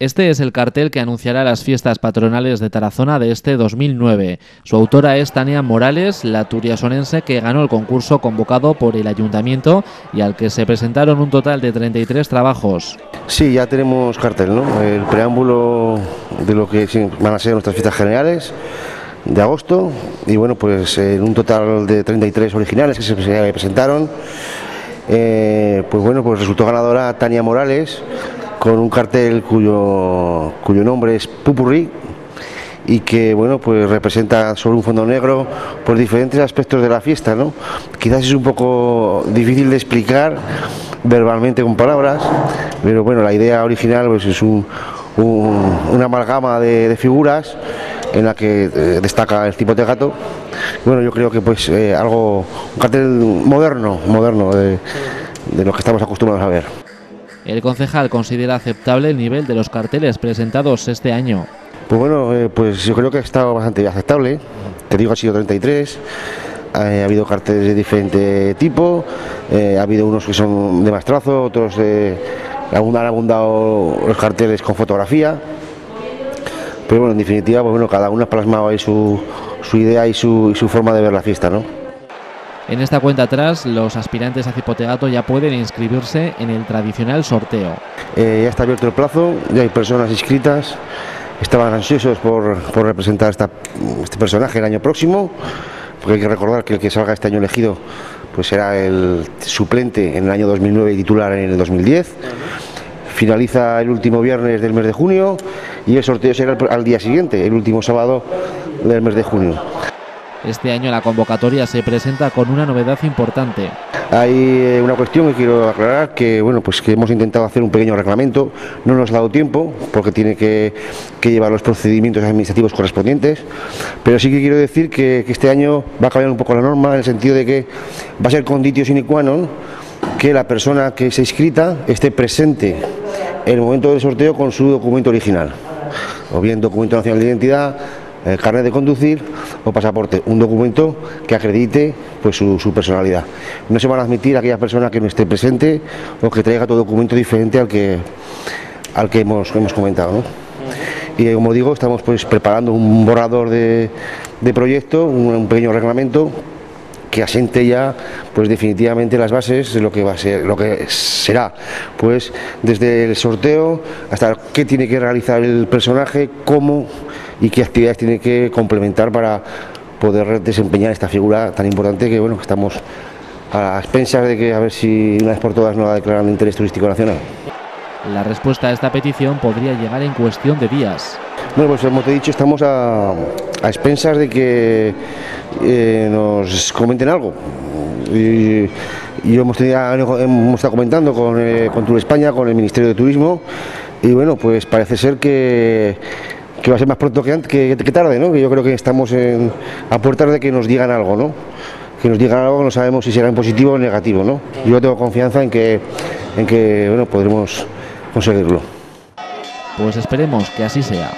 Este es el cartel que anunciará las fiestas patronales de Tarazona de este 2009. Su autora es Tania Morales, la turiasonense que ganó el concurso convocado por el ayuntamiento y al que se presentaron un total de 33 trabajos. Sí, ya tenemos cartel, ¿no? El preámbulo de lo que van a ser nuestras fiestas generales de agosto y bueno, pues en un total de 33 originales que se presentaron, eh, pues bueno, pues resultó ganadora Tania Morales con un cartel cuyo, cuyo nombre es Pupurri y que bueno pues representa sobre un fondo negro por diferentes aspectos de la fiesta ¿no? quizás es un poco difícil de explicar verbalmente con palabras pero bueno la idea original pues es un, una amalgama de, figuras en la que eh, destaca el tipo de gato bueno yo creo que pues eh, algo un cartel moderno moderno de, de lo que estamos acostumbrados a ver el concejal considera aceptable el nivel de los carteles presentados este año. Pues bueno, eh, pues yo creo que ha estado bastante aceptable. Te digo, ha sido 33. Eh, ha habido carteles de diferente tipo. Eh, ha habido unos que son de más trazo, otros de. han abundado los carteles con fotografía. Pero bueno, en definitiva, pues bueno, cada uno ha plasmado ahí su, su idea y su, y su forma de ver la fiesta, ¿no? En esta cuenta atrás, los aspirantes a Cipotegato ya pueden inscribirse en el tradicional sorteo. Eh, ya está abierto el plazo, ya hay personas inscritas, estaban ansiosos por, representar este personaje el año próximo, porque hay que recordar que el que salga este año elegido pues será el suplente en el año 2009 y titular en el 2010. Finaliza el último viernes del mes de junio y el sorteo será al día siguiente, el último sábado del mes de junio. Este año la convocatoria se presenta con una novedad importante. Hay eh, una cuestión que quiero aclarar, que bueno, pues que hemos intentado hacer un pequeño reglamento, no nos ha dado tiempo, porque tiene que, llevar los procedimientos administrativos correspondientes, pero sí que quiero decir que, este año va a cambiar un poco la norma, en el sentido de que va a ser conditio sine qua non que la persona que se inscrita esté presente en el momento del sorteo con su documento original, o bien documento nacional de identidad, el carnet de conducir o pasaporte, un documento que acredite pues, su, personalidad. No se van a admitir a aquella persona que no esté presente o que traiga otro documento diferente al que, al que hemos, hemos comentado. Y como digo, estamos pues, preparando un borrador de, proyecto, un, pequeño reglamento que asiente ya pues definitivamente las bases de lo que va a ser lo que será pues desde el sorteo hasta qué tiene que realizar el personaje cómo y qué actividades tiene que complementar para poder desempeñar esta figura tan importante que bueno que estamos a expensas de que a ver si una vez por todas no la declaran de interés turístico nacional. La respuesta a esta petición podría llegar en cuestión de días. Bueno, pues como te he dicho, estamos a, a expensas de que eh, nos comenten algo. Y, y hemos, tenido, hemos estado comentando con, eh, con Tour España, con el Ministerio de Turismo, y bueno, pues parece ser que que va a ser más pronto que, que, que tarde, ¿no? que yo creo que estamos a puertas de que nos digan algo, ¿no? que nos digan algo, no sabemos si será en positivo o en negativo. ¿no? Yo tengo confianza en que, en que bueno, podremos conseguirlo. Pues esperemos que así sea.